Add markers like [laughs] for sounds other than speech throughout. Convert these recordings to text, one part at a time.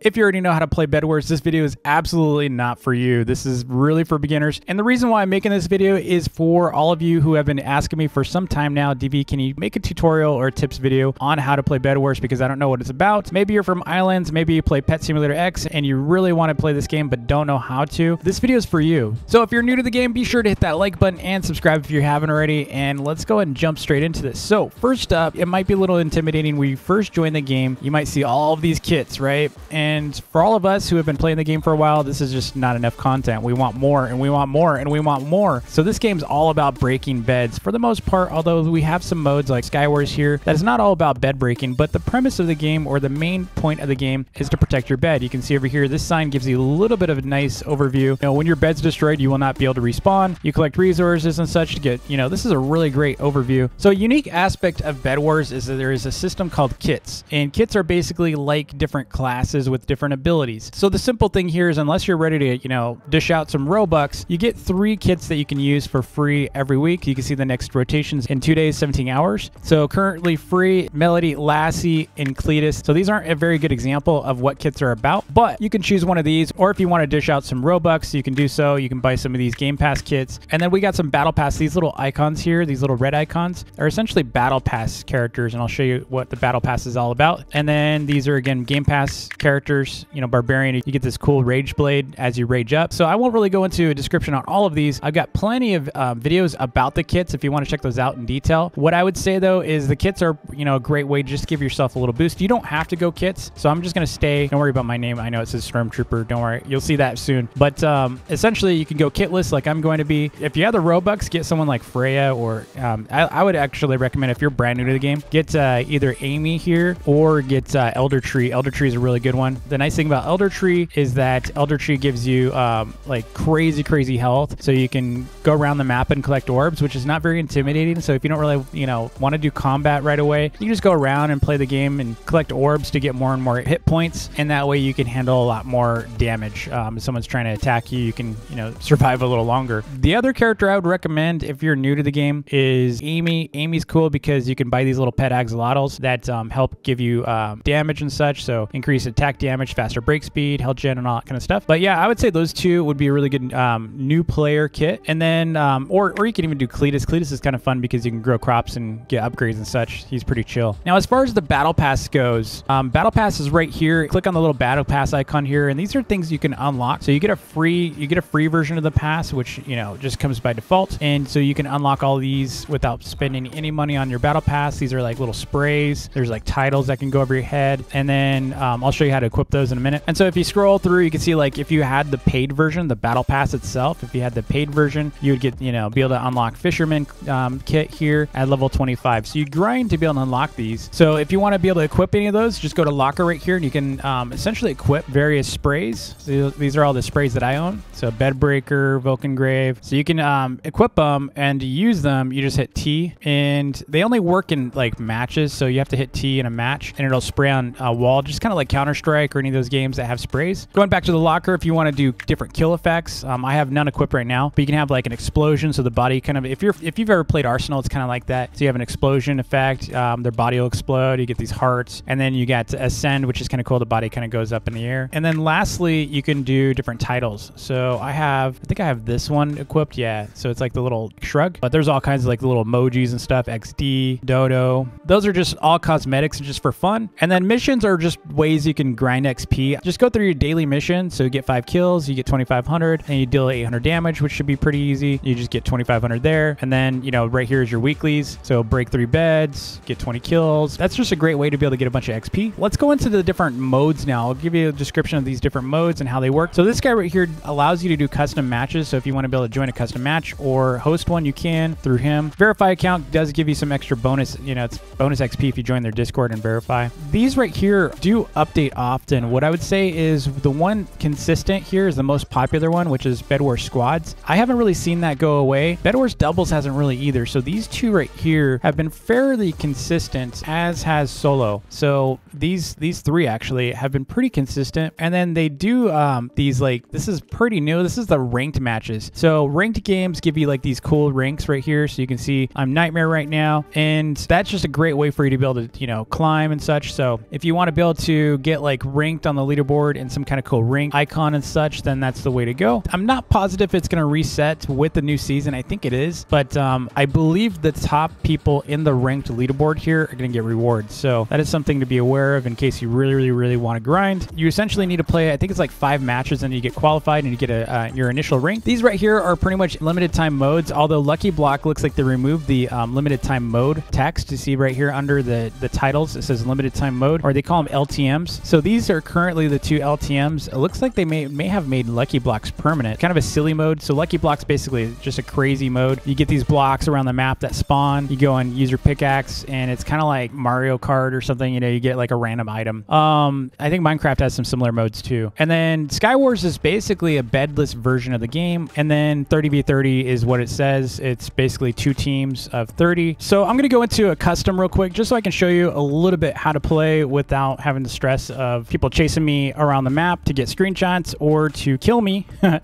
If you already know how to play Bedwars, this video is absolutely not for you. This is really for beginners. And the reason why I'm making this video is for all of you who have been asking me for some time now, DV, can you make a tutorial or a tips video on how to play Bedwars because I don't know what it's about. Maybe you're from Islands, maybe you play Pet Simulator X and you really want to play this game but don't know how to. This video is for you. So if you're new to the game, be sure to hit that like button and subscribe if you haven't already. And let's go ahead and jump straight into this. So first up, it might be a little intimidating when you first join the game. You might see all of these kits, right? And for all of us who have been playing the game for a while, this is just not enough content. We want more and we want more and we want more. So this game's all about breaking beds for the most part, although we have some modes like Skywars here that is not all about bed breaking, but the premise of the game or the main point of the game is to protect your bed. You can see over here, this sign gives you a little bit of a nice overview. You know, when your bed's destroyed, you will not be able to respawn. You collect resources and such to get, you know, this is a really great overview. So a unique aspect of Bed Wars is that there is a system called kits. And kits are basically like different classes with different abilities. So the simple thing here is unless you're ready to, you know, dish out some Robux, you get three kits that you can use for free every week. You can see the next rotations in two days, 17 hours. So currently free Melody, Lassy, and Cletus. So these aren't a very good example of what kits are about, but you can choose one of these. Or if you want to dish out some Robux, you can do so. You can buy some of these Game Pass kits. And then we got some Battle Pass. These little icons here, these little red icons, are essentially Battle Pass characters. And I'll show you what the Battle Pass is all about. And then these are, again, Game Pass characters. You know, Barbarian, you get this cool Rage Blade as you rage up. So I won't really go into a description on all of these. I've got plenty of um, videos about the kits if you want to check those out in detail. What I would say though is the kits are, you know, a great way to just give yourself a little boost. You don't have to go kits. So I'm just going to stay. Don't worry about my name. I know it says Stormtrooper. Don't worry. You'll see that soon. But um, essentially, you can go kitless like I'm going to be. If you have the Robux, get someone like Freya or um, I, I, would actually recommend if you're brand new to the game, get uh, either Amy here or get uh, Elder Tree. Elder Tree is a really good one. The nice thing about Elder Tree is that Elder Tree gives you um, like crazy, crazy health. So you can go around the map and collect orbs, which is not very intimidating. So if you don't really, you know, want to do combat right away, you can just go around and play the game and collect orbs to get more and more hit points. And that way you can handle a lot more damage. Um, if someone's trying to attack you, you can, you know, [laughs] survive a little longer. The other character I would recommend if you're new to the game is Amy. Amy's cool because you can buy these little pet axolotls that um, help give you um, damage and such. So increase attack damage, faster break speed, health gen, and all that kind of stuff. But yeah, I would say those two would be a really good um, new player kit. And then, um, or, or you can even do Cletus. Cletus is kind of fun because you can grow crops and get upgrades and such. He's pretty chill. Now, as far as the battle pass goes, um, battle pass is right here. Click on the little battle pass icon here, and these are things you can unlock. So you get a free, you get a free version of the pass, which you know just comes by default, and so you can unlock all these without spending any money on your battle pass. These are like little sprays. There's like titles that can go over your head, and then um, I'll show you how to equip those in a minute. And so if you scroll through, you can see like if you had the paid version, the battle pass itself, if you had the paid version, you would get you know be able to unlock fisherman um, kit here at level 25. So you grind to be able to unlock these. So if you want to be able to equip any of those, just go to locker right here, and you can um, essentially equip various sprays. So these are all the sprays that I own. So Bedbreaker, Vulcan Grave. So you can um, equip them and use them, you just hit T, and they only work in like matches. So you have to hit T in a match, and it'll spray on a wall, just kind of like Counter Or any of those games that have sprays. Going back to the locker, if you want to do different kill effects, um, I have none equipped right now, but you can have like an explosion, so the body kind of if you're if you've ever played Arsenal, it's kind of like that. So you have an explosion effect, um, their body will explode. You get these hearts, and then you get ascend, which is kind of cool. The body kind of goes up in the air, and then lastly, you can do different titles. So I have, I think I have this one equipped. Yeah, so it's like the little shrug, but there's all kinds of like little emojis and stuff. XD, Dodo. Those are just all cosmetics and just for fun. And then missions are just ways you can grind XP. Just go through your daily mission. So you get five kills, you get 2,500, and you deal 800 damage, which should be pretty easy. You just get 2,500 there, and then you know right here is your weeklies. So break three beds, get 20 kills. That's just a great way to be able to get a bunch of XP. Let's go into the different modes now. I'll give you a description of these different modes and how they work. So this guy right here allows you to do custom matches. So if you want to be able to join a custom match or host one, you can through him. Verify account does give you some extra bonus, you know, it's bonus XP if you join their Discord and verify. These right here do update often. What I would say is the one consistent here is the most popular one, which is Bed Wars Squads. I haven't really seen that go away. Bed Wars Doubles hasn't really either. So these two right here have been fairly consistent, as has Solo. So these these three actually have been pretty consistent. And then they do um, these like this is pretty new. This is the ranked matches. So ranked games give you like these cool ranks right here. So you can see I'm Nightmare right now, and that's just a great way for you to be able to you know climb and such. So if you want to be able to get like ranked on the leaderboard in some kind of cool rank icon and such, then that's the way to go. I'm not positive it's going to reset with the new season. I think it is, but um, I believe the top people in the ranked leaderboard here are going to get rewards. So that is something to be aware of in case you really, really, really want to grind. You essentially need to play, I think it's like five matches and you get qualified and you get a, uh, your initial rank. These right here are pretty much limited time modes, although Lucky Block looks like they removed the um, limited time mode text. You see right here under the, the titles, it says limited time mode, or they call them LTMs. So these are currently the two LTMs. It looks like they may, may have made Lucky Blocks permanent. Kind of a silly mode. So Lucky Blocks basically just a crazy mode. You get these blocks around the map that spawn. You go and use your pickaxe, and it's kind of like Mario Kart or something. You know, you get like a random item. Um, I think Minecraft has some similar modes too. And then Skywars is basically a bedless version of the game. And then 30v30 is what it says. It's basically two teams of 30. So I'm to go into a custom real quick just so I can show you a little bit how to play without having the stress of people chasing me around the map to get screenshots or to kill me. [laughs]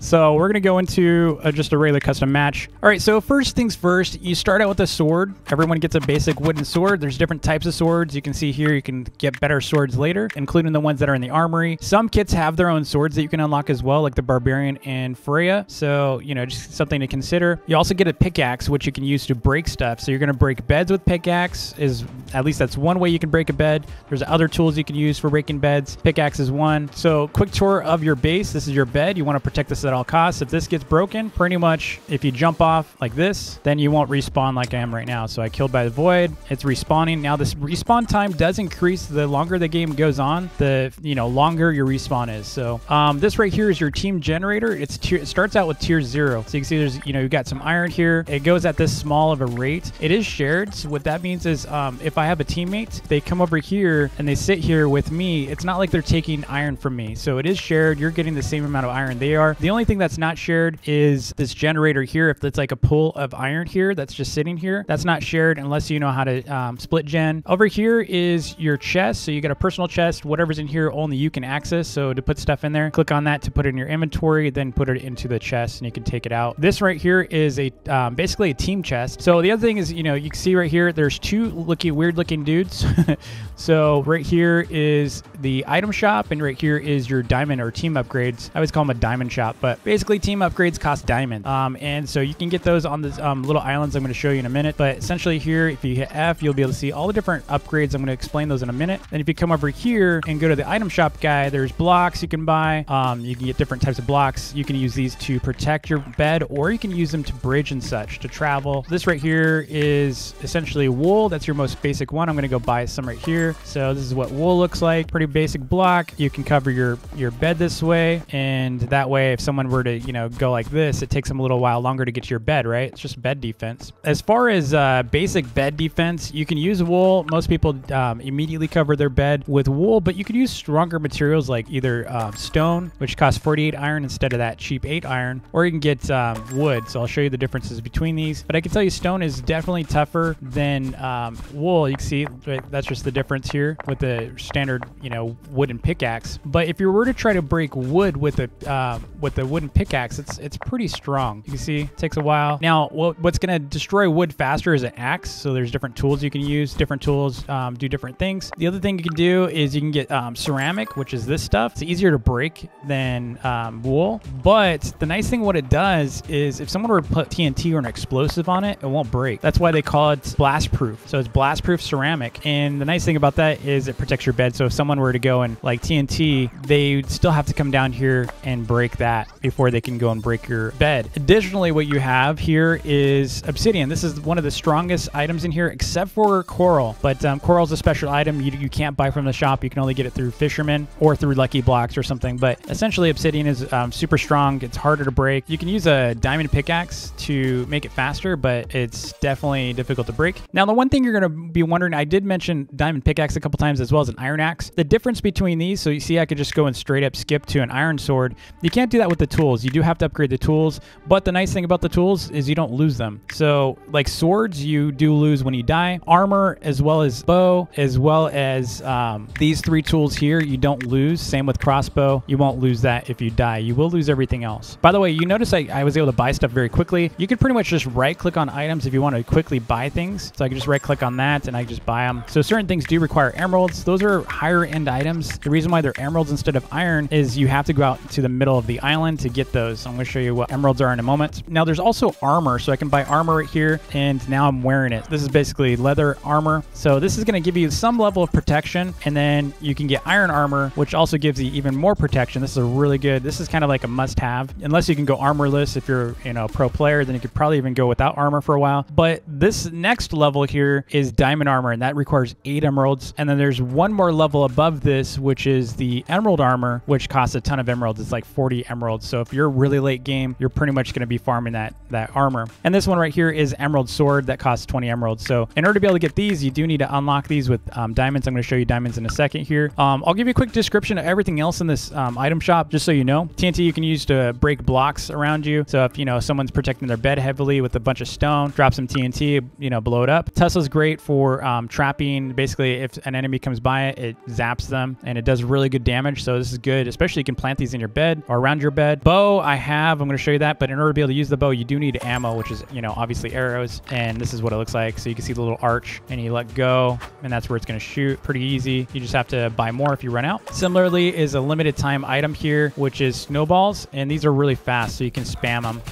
so we're going to go into a, just a regular custom match. All right, so first things first, you start out with a sword. Everyone gets a basic wooden sword. There's different types of swords. You can see here you can get better swords later, including the ones that are in the armory. Some kits have their own swords that you can unlock as well, like the Barbarian and Freya. So, you know, just something to consider. You also get a pickaxe, which you can use to break stuff. So you're going to break beds with pickaxe is at least that's one way you can break a bed. There's other tools you can use for breaking beds. Pickaxe is one. So quick tour of your base. This is your bed. You want to protect this at all costs. If this gets broken, pretty much if you jump off like this, then you won't respawn like I am right now. So I killed by the void. It's respawning. Now this respawn time does increase the longer the game goes on, the you know longer your respawn is. So um, this right here is your team generator. It's it starts out with tier zero. So you can see there's you know you got some iron here. It goes at this small of a rate. It is shared. So what that means is um, if I have a teammate, they come over here and they sit here with me. It's not like they're taking iron from me. So it is shared. You're getting the same amount of iron they are. The only thing that's not shared is this generator here. If it's like a pool of iron here that's just sitting here, that's not shared unless you know how to um, split gen. Over here is your chest. So you get a personal chest. Whatever's in here, only you can access. So to put stuff in there, click on that to put it in your inventory, then put it into the chest and you can take it out. This right here is a um, basically a team chest. So the other thing is, you know, you can see right here, there's two looking weird looking dudes. [laughs] so right here is the item shop and right here is your diamond or team upgrades. I always call them a diamond shop, but basically team upgrades cost diamond. Um, and so you can get those on the um, little islands I'm going to show you in a minute. But essentially here, if you hit F, you'll be able to see all the different upgrades. I'm going to explain those in a minute. Then if you come over here and go to the item shop guy, there's blocks you can buy. Um, you can get different types of blocks. You can use these to protect your bed or you can use them to bridge and such to travel. This right here is essentially wool. That's your most basic one. I'm going to go buy some right here. So this is what wool looks like. Pretty basic block. You can cover your, your bed this way. And that way, if someone were to, you know, go like this, it takes them a little while longer to get to your bed, right? It's just bed defense. As far as uh, basic bed defense, you can use wool. Most people um, immediately cover their bed with wool, but you could use stronger materials like either um, stone, which costs 48 iron instead of that cheap 8 iron, or you can get um, wood. So I'll show you the differences between these. But I can tell you stone is definitely tougher than um, wool. You can see that's just the difference here with the standard, you know, wooden pickaxe. But if you were to try to break wood with a uh, with the wooden pickaxe, it's it's pretty strong. You can see it takes a while. Now, what's going to destroy wood faster is an axe. So there's different tools you can use. Different tools um, do different things. The other thing you can do is you can get um, ceramic, which is this stuff. It's easier to break than um, wool. But the nice thing what it does is if someone were to put TNT or an explosive on it, it won't break. That's why they call it blast proof. So it's blast proof ceramic. And the nice thing about that is it protects your bed. So if someone were to go and like TNT, they'd still have to come down here and break that before they can go and break your bed. Additionally, what you have here is obsidian. This is one of the strongest items in here, except for coral. But um, coral is a special item you, you can't buy from the shop. You can only get it through fishermen or through lucky blocks or something. But essentially, obsidian is um, super strong. It's harder to break. You can use a diamond pickaxe to make it faster, but it's definitely difficult to break. Now, the one thing you're going to be wondering, I did mention diamond pickaxe a couple times as well as an iron axe. The difference between these, so you see I could just go and straight up skip to an iron sword. You can't do that with the tools. You do have to upgrade the tools, but the nice thing about the tools is you don't lose them. So like swords, you do lose when you die. Armor, as well as bow, as well as um, these three tools here, you don't lose. Same with crossbow. You won't lose that if you die. You will lose everything else. By the way, you notice I, I was able to buy stuff very quickly. You could pretty much just right click on items if you want to quickly buy things. So I can just right click on that and I just buy them. So certain things do require emeralds. Those are higher higher end items. The reason why they're emeralds instead of iron is you have to go out to the middle of the island to get those. I'm going to show you what emeralds are in a moment. Now there's also armor, so I can buy armor right here, and now I'm wearing it. This is basically leather armor. So this is going to give you some level of protection, and then you can get iron armor, which also gives you even more protection. This is a really good, this is kind of like a must have. Unless you can go armorless if you're, you know, a pro player, then you could probably even go without armor for a while. But this next level here is diamond armor, and that requires eight emeralds. And then there's one more level above this, which is the emerald armor, which costs a ton of emeralds. It's like 40 emeralds. So if you're really late game, you're pretty much going to be farming that, that armor. And this one right here is emerald sword that costs 20 emeralds. So in order to be able to get these, you do need to unlock these with um, diamonds. I'm going to show you diamonds in a second here. Um, I'll give you a quick description of everything else in this um, item shop, just so you know. TNT you can use to break blocks around you. So if, you know, someone's protecting their bed heavily with a bunch of stone, drop some TNT, you know, blow it up. Tesla's great for um, trapping. Basically, if an enemy comes by it, it zaps them and it does really good damage. So this is good, especially you can plant these in your bed or around your bed. Bow, I have, I'm going to show you that. But in order to be able to use the bow, you do need ammo, which is, you know, obviously arrows. And this is what it looks like. So you can see the little arch and you let go and that's where it's going to shoot. Pretty easy. You just have to buy more if you run out. Similarly is a limited time item here, which is snowballs. And these are really fast, so you can spam them.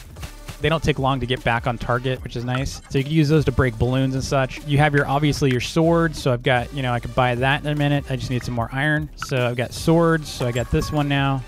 They don't take long to get back on target, which is nice. So you can use those to break balloons and such. You have your, obviously, your sword. So I've got, you know, I could buy that in a minute. I just need some more iron. So I've got swords. So I got this one now.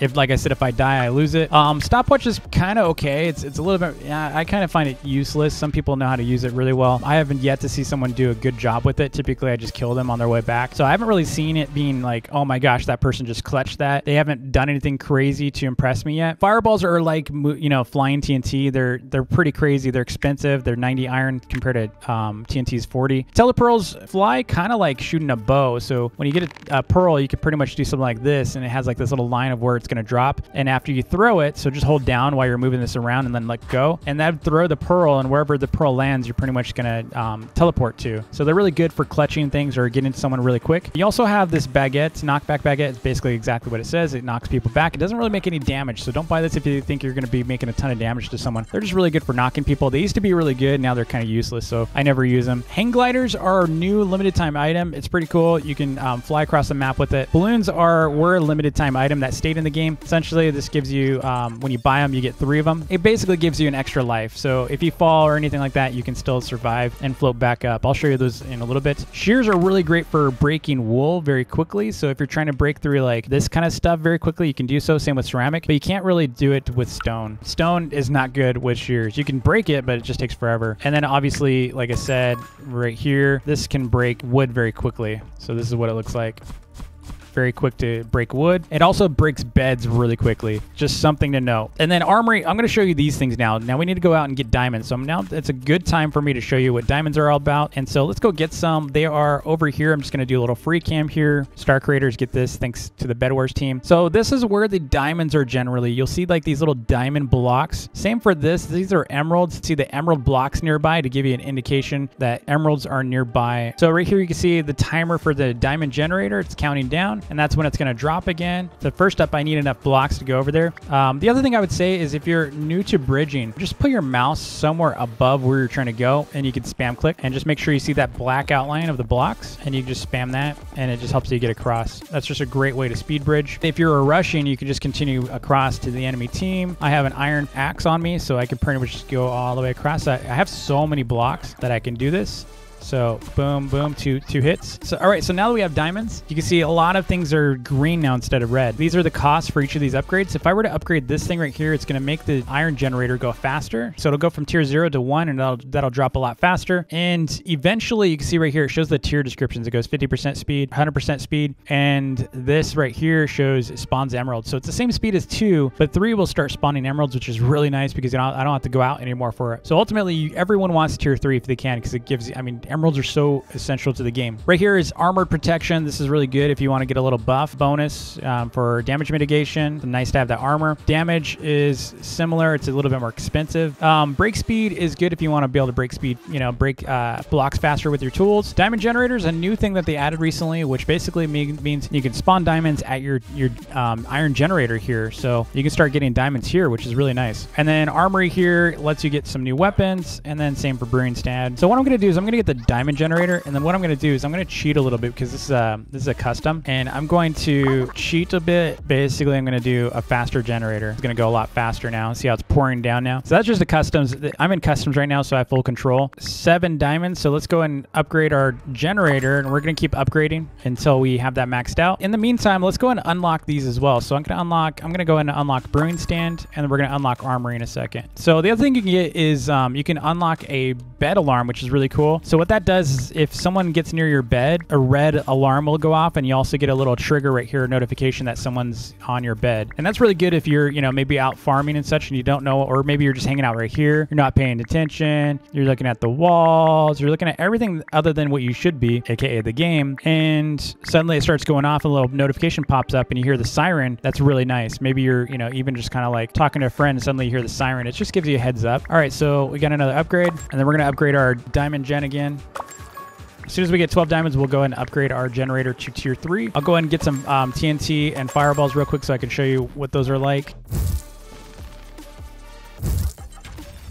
If, like I said, if I die, I lose it. Um, stopwatch is kind of okay. It's it's a little bit. Yeah, I kind of find it useless. Some people know how to use it really well. I haven't yet to see someone do a good job with it. Typically, I just kill them on their way back. So I haven't really seen it being like, oh my gosh, that person just clutched that. They haven't done anything crazy to impress me yet. Fireballs are like you know flying TNT. They're they're pretty crazy. They're expensive. They're 90 iron compared to um, TNT's 40. Telepearls fly kind of like shooting a bow. So when you get a, a pearl, you can pretty much do something like this, and it has like this little line of where it's going to drop. And after you throw it, so just hold down while you're moving this around and then let go. And that throw the pearl, and wherever the pearl lands, you're pretty much going to um, teleport to. So they're really good for clutching things or getting to someone really quick. You also have this baguette, knockback baguette. It's basically exactly what it says. It knocks people back. It doesn't really make any damage. So don't buy this if you think you're going to be making a ton of damage to someone. They're just really good for knocking people. They used to be really good. Now they're kind of useless. So I never use them. Hang gliders are a new limited time item. It's pretty cool. You can um, fly across the map with it. Balloons are were a limited time item that stayed in the game. Essentially, this gives you, um, when you buy them, you get three of them. It basically gives you an extra life. So if you fall or anything like that, you can still survive and float back up. I'll show you those in a little bit. Shears are really great for breaking wool very quickly. So if you're trying to break through like this kind of stuff very quickly, you can do so. Same with ceramic, but you can't really do it with stone. Stone is not good with shears. You can break it, but it just takes forever. And then obviously, like I said, right here, this can break wood very quickly. So this is what it looks like very quick to break wood. It also breaks beds really quickly. Just something to know. And then armory, I'm going to show you these things now. Now we need to go out and get diamonds. So now it's a good time for me to show you what diamonds are all about. And so let's go get some. They are over here. I'm just going to do a little free cam here. Star creators get this thanks to the Bedwars team. So this is where the diamonds are generally. You'll see like these little diamond blocks. Same for this. These are emeralds. See the emerald blocks nearby to give you an indication that emeralds are nearby. So right here you can see the timer for the diamond generator. It's counting down and that's when it's to drop again. So first up, I need enough blocks to go over there. Um, the other thing I would say is if you're new to bridging, just put your mouse somewhere above where you're trying to go and you can spam click and just make sure you see that black outline of the blocks and you just spam that and it just helps you get across. That's just a great way to speed bridge. If you're rushing, you can just continue across to the enemy team. I have an iron axe on me, so I can pretty much just go all the way across. I, I have so many blocks that I can do this. So boom, boom, two two hits. So all right, so now that we have diamonds, you can see a lot of things are green now instead of red. These are the costs for each of these upgrades. If I were to upgrade this thing right here, it's going to make the iron generator go faster. So it'll go from tier zero to one, and that'll that'll drop a lot faster. And eventually, you can see right here, it shows the tier descriptions. It goes 50% speed, 100% speed, and this right here shows it spawns emeralds. So it's the same speed as two, but three will start spawning emeralds, which is really nice because you know, I don't have to go out anymore for it. So ultimately, everyone wants tier three if they can because it gives. I mean, emeralds are so essential to the game. Right here is armored protection. This is really good if you want to get a little buff bonus um, for damage mitigation. It's nice to have that armor. Damage is similar. It's a little bit more expensive. Um, break speed is good if you want to be able to break speed, you know, break uh, blocks faster with your tools. Diamond generator is a new thing that they added recently, which basically means you can spawn diamonds at your your um, iron generator here. So you can start getting diamonds here, which is really nice. And then armory here lets you get some new weapons, and then same for brewing stand. So what I'm going to do is I'm going to get the diamond generator. And then what I'm going to do is I'm going to cheat a little bit because this is a, this is a custom. And I'm going to cheat a bit. Basically, I'm going to do a faster generator. It's going to go a lot faster now. See how it's pouring down now? So that's just the customs. I'm in customs right now, so I have full control. Seven diamonds. So let's go and upgrade our generator. And we're going to keep upgrading until we have that maxed out. In the meantime, let's go and unlock these as well. So I'm going to unlock, I'm going to go and unlock brewing stand. And then we're going to unlock armory in a second. So the other thing you can get is um, you can unlock a bed alarm, which is really cool. So what that does if someone gets near your bed, a red alarm will go off and you also get a little trigger right here, notification that someone's on your bed. And that's really good if you're, you know, maybe out farming and such and you don't know, or maybe you're just hanging out right here. You're not paying attention. You're looking at the walls. You're looking at everything other than what you should be, aka the game. And suddenly it starts going off, a little notification pops up and you hear the siren. That's really nice. Maybe you're, you know, even just kind of like talking to a friend and suddenly you hear the siren. It just gives you a heads up. All right, so we got another upgrade and then we're to upgrade our diamond gen again. As soon as we get 12 diamonds, we'll go ahead and upgrade our generator to tier 3. I'll go ahead and get some um, TNT and fireballs real quick so I can show you what those are like.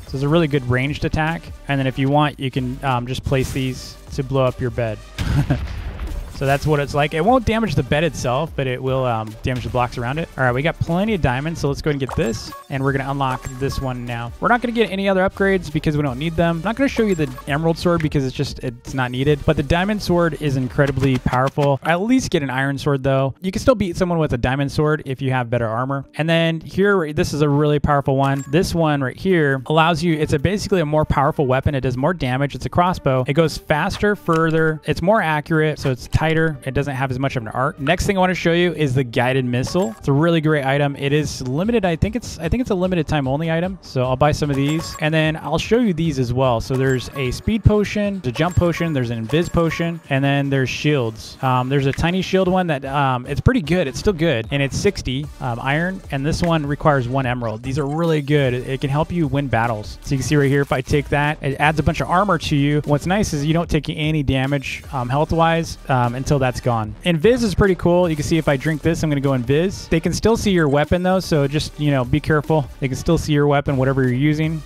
So it's a really good ranged attack. And then if you want, you can um, just place these to blow up your bed. [laughs] So that's what it's like. It won't damage the bed itself, but it will um, damage the blocks around it. All right, we got plenty of diamonds, so let's go ahead and get this. And we're going to unlock this one now. We're not going to get any other upgrades because we don't need them. I'm not going to show you the emerald sword because it's just, it's not needed. But the diamond sword is incredibly powerful. At least get an iron sword though. You can still beat someone with a diamond sword if you have better armor. And then here, this is a really powerful one. This one right here allows you, it's a basically a more powerful weapon. It does more damage. It's a crossbow. It goes faster, further. It's more accurate, so it's tighter It doesn't have as much of an arc. Next thing I want to show you is the guided missile. It's a really great item. It is limited. I think it's I think it's a limited time only item. So I'll buy some of these and then I'll show you these as well. So there's a speed potion, a jump potion, there's an invis potion, and then there's shields. Um, there's a tiny shield one that um, it's pretty good. It's still good and it's 60 um, iron and this one requires one emerald. These are really good. It, it can help you win battles. So you can see right here if I take that, it adds a bunch of armor to you. What's nice is you don't take any damage um, health wise um, until that's gone. Invis is pretty cool. You can see if I drink this, I'm going to go Invis. They can still see your weapon though, so just, you know, be careful. They can still see your weapon, whatever you're using.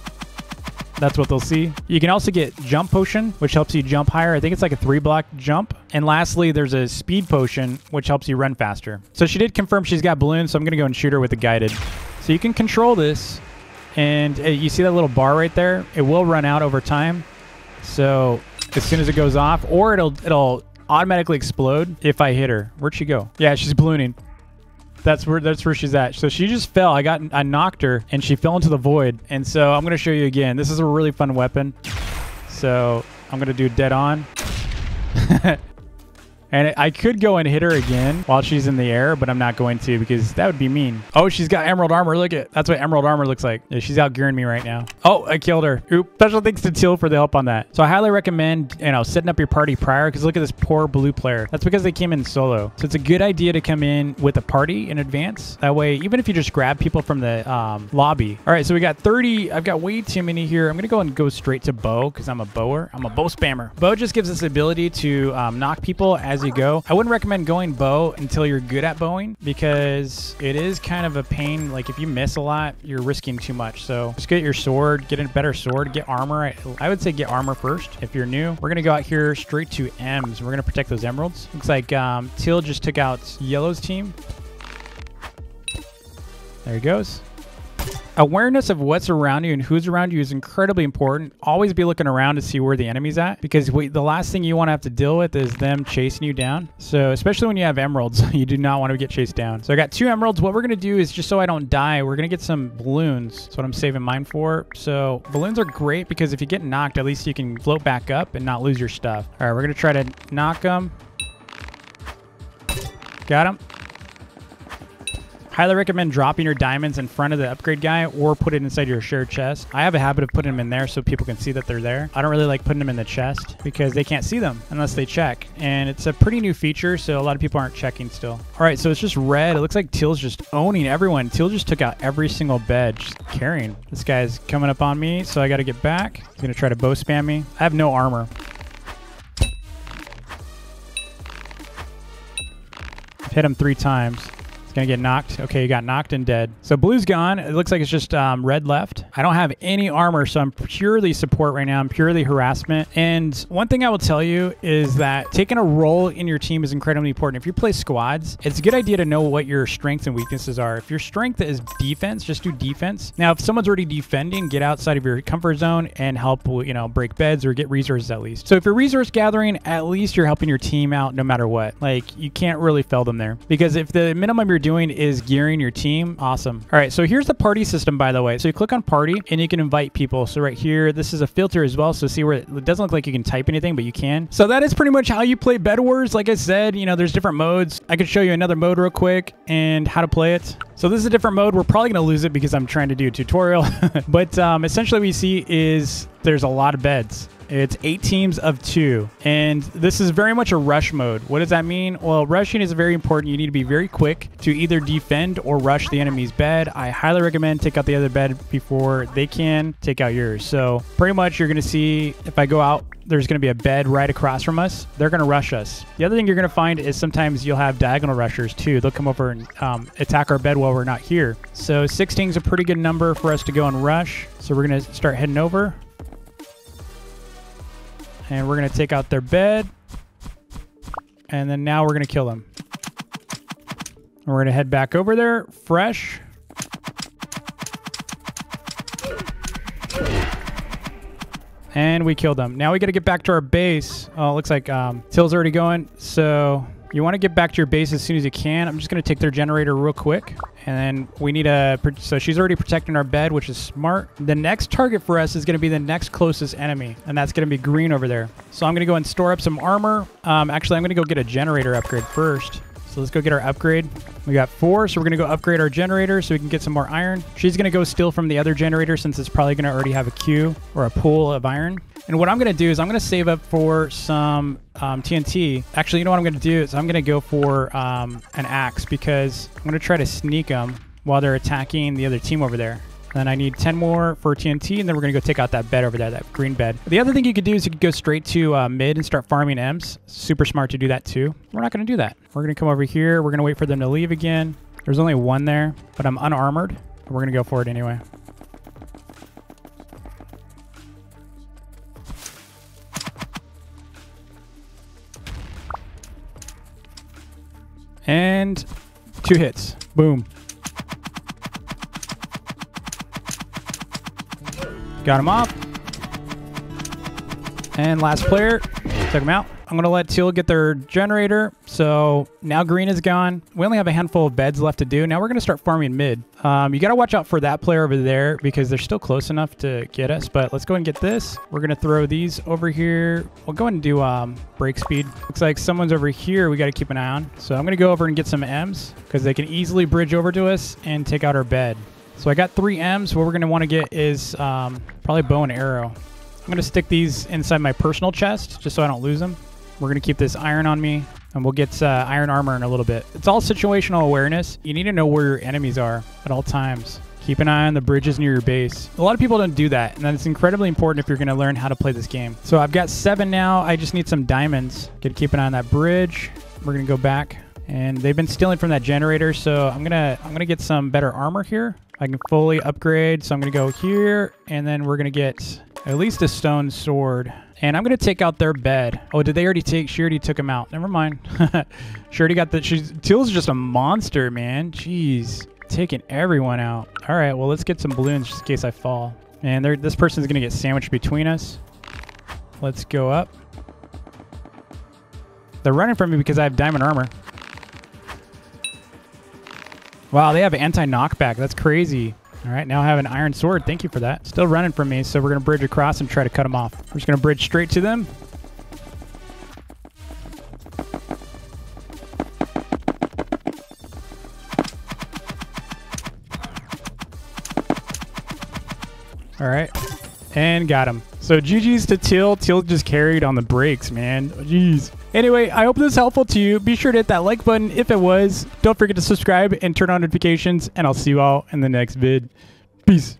That's what they'll see. You can also get Jump Potion, which helps you jump higher. I think it's like a three block jump. And lastly, there's a Speed Potion, which helps you run faster. So she did confirm she's got balloons, so I'm going to go and shoot her with the guided. So you can control this. And uh, you see that little bar right there? It will run out over time. So as soon as it goes off, or it'll it'll automatically explode if I hit her. Where'd she go? Yeah, she's ballooning. That's where that's where she's at. So she just fell. I got I knocked her and she fell into the void. And so I'm gonna show you again. This is a really fun weapon. So I'm gonna do dead on. [laughs] And I could go and hit her again while she's in the air, but I'm not going to because that would be mean. Oh, she's got emerald armor. Look at That's what emerald armor looks like. Yeah, she's out gearing me right now. Oh, I killed her. Oop. Special thanks to Teal for the help on that. So I highly recommend, you know, setting up your party prior because look at this poor blue player. That's because they came in solo. So it's a good idea to come in with a party in advance. That way, even if you just grab people from the um, lobby. All right, so we got 30. I've got way too many here. I'm going to go and go straight to bow because I'm a bower. I'm a bow spammer. Bow just gives us the ability to um, knock people as you go. I wouldn't recommend going bow until you're good at bowing because it is kind of a pain. Like if you miss a lot, you're risking too much. So just get your sword, get a better sword, get armor. I would say get armor first if you're new. We're going to go out here straight to M's. We're going to protect those emeralds. Looks like um, Teal just took out Yellow's team. There he goes. Awareness of what's around you and who's around you is incredibly important. Always be looking around to see where the enemy's at because we, the last thing you want to have to deal with is them chasing you down. So especially when you have emeralds, [laughs] you do not want to get chased down. So I got two emeralds. What we're going to do is just so I don't die, we're going to get some balloons. That's what I'm saving mine for. So balloons are great because if you get knocked, at least you can float back up and not lose your stuff. All right, we're going to try to knock them. Got him. Highly recommend dropping your diamonds in front of the upgrade guy or put it inside your shared chest. I have a habit of putting them in there so people can see that they're there. I don't really like putting them in the chest because they can't see them unless they check. And it's a pretty new feature, so a lot of people aren't checking still. All right, so it's just red. It looks like Teal's just owning everyone. Teal just took out every single bed, just carrying. This guy's coming up on me, so I got to get back. He's going to try to bow spam me. I have no armor. I've hit him three times Gonna get knocked. Okay, you got knocked and dead. So blue's gone. It looks like it's just um, red left. I don't have any armor, so I'm purely support right now. I'm purely harassment. And one thing I will tell you is that taking a role in your team is incredibly important. If you play squads, it's a good idea to know what your strengths and weaknesses are. If your strength is defense, just do defense. Now, if someone's already defending, get outside of your comfort zone and help, you know, break beds or get resources at least. So if you're resource gathering, at least you're helping your team out no matter what. Like you can't really fail them there because if the minimum you're doing is gearing your team, awesome. All right, so here's the party system, by the way. So you click on party and you can invite people. So right here, this is a filter as well. So see where it doesn't look like you can type anything, but you can. So that is pretty much how you play Bed Wars. Like I said, you know, there's different modes. I could show you another mode real quick and how to play it. So this is a different mode. We're probably going to lose it because I'm trying to do a tutorial. [laughs] but um, essentially what we see is there's a lot of beds. It's eight teams of two. And this is very much a rush mode. What does that mean? Well, rushing is very important. You need to be very quick to either defend or rush the enemy's bed. I highly recommend take out the other bed before they can take out yours. So pretty much you're going to see if I go out there's going to be a bed right across from us. They're going to rush us. The other thing you're going to find is sometimes you'll have diagonal rushers too. They'll come over and um, attack our bed while we're not here. So 16 is a pretty good number for us to go and rush. So we're going to start heading over. And we're going to take out their bed. And then now we're going to kill them. And we're going to head back over there, fresh. And we killed them. Now we got to get back to our base. Oh, looks like um, Teal's already going. So you want to get back to your base as soon as you can. I'm just going to take their generator real quick. And then we need a... So she's already protecting our bed, which is smart. The next target for us is going to be the next closest enemy. And that's going to be green over there. So I'm going to go and store up some armor. Um, actually, I'm going to go get a generator upgrade first. So let's go get our upgrade. We got four, so we're going to go upgrade our generator so we can get some more iron. She's going to go steal from the other generator since it's probably going to already have a queue or a pool of iron. And what I'm going to do is I'm going to save up for some um, TNT. Actually, you know what I'm going to do is I'm going to go for um, an axe because I'm going to try to sneak them while they're attacking the other team over there. Then I need 10 more for TNT, and then we're going to go take out that bed over there, that green bed. The other thing you could do is you could go straight to uh, mid and start farming M's. Super smart to do that too. We're not going to do that. We're going to come over here. We're going to wait for them to leave again. There's only one there, but I'm unarmored. We're going to go for it anyway. And two hits. Boom. Got him off. And last player. Took him out. I'm going to let Teal get their generator. So now green is gone. We only have a handful of beds left to do. Now we're going to start farming mid. Um, you got to watch out for that player over there because they're still close enough to get us. But let's go and get this. We're going to throw these over here. We'll go and do um, break speed. Looks like someone's over here we got to keep an eye on. So I'm going to go over and get some M's because they can easily bridge over to us and take out our bed. So I got three M's. What we're going to want to get is um, probably bow and arrow. I'm going to stick these inside my personal chest just so I don't lose them. We're going to keep this iron on me, and we'll get uh, iron armor in a little bit. It's all situational awareness. You need to know where your enemies are at all times. Keep an eye on the bridges near your base. A lot of people don't do that, and that's incredibly important if you're going to learn how to play this game. So I've got seven now. I just need some diamonds. To keep an eye on that bridge. We're going to go back, and they've been stealing from that generator, so I'm gonna I'm gonna get some better armor here. I can fully upgrade, so I'm gonna go here, and then we're gonna get at least a stone sword. And I'm going to take out their bed. Oh, did they already take? She already took him out. Never mind. [laughs] she already got the... She's, Teal's just a monster, man. Jeez. Taking everyone out. All right, well, let's get some balloons just in case I fall. And this person's going to get sandwiched between us. Let's go up. They're running from me because I have diamond armor. Wow, they have anti-knockback. That's crazy. All right, now I have an iron sword. Thank you for that. Still running from me, so we're going to bridge across and try to cut them off. We're just going to bridge straight to them. All right, and got him. So GG's to Teal. Teal just carried on the breaks, man. Jeez. Anyway, I hope this is helpful to you. Be sure to hit that like button if it was. Don't forget to subscribe and turn on notifications, and I'll see you all in the next vid. Peace.